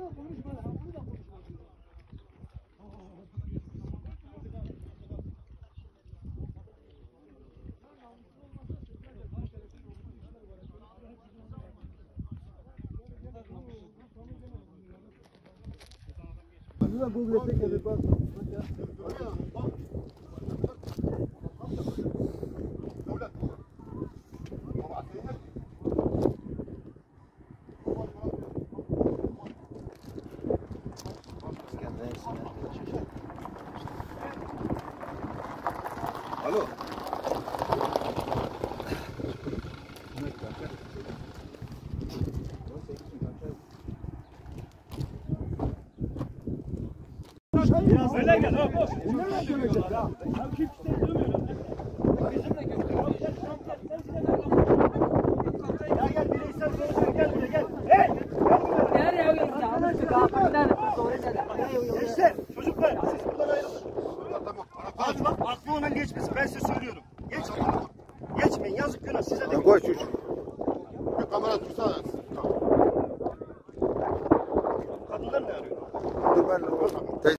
Bunu konuşma lan. Bunu da konuşma. Bunu da Alo. Biraz öyle gel. Ha boş. Ya kimse demiyorum. Ya gel bireysel konuşalım gel buraya gel. Hey! Gel buraya. Gençler, çocuklar siz buradan ayrılın. Hadi bak aklından geçmesin ben size söylüyorum. Geçmeyin. Geçmeyin yazık günah size de. Koş uç. Bir kamera tutsana. Kadınlar ne arıyor? Dur ben de.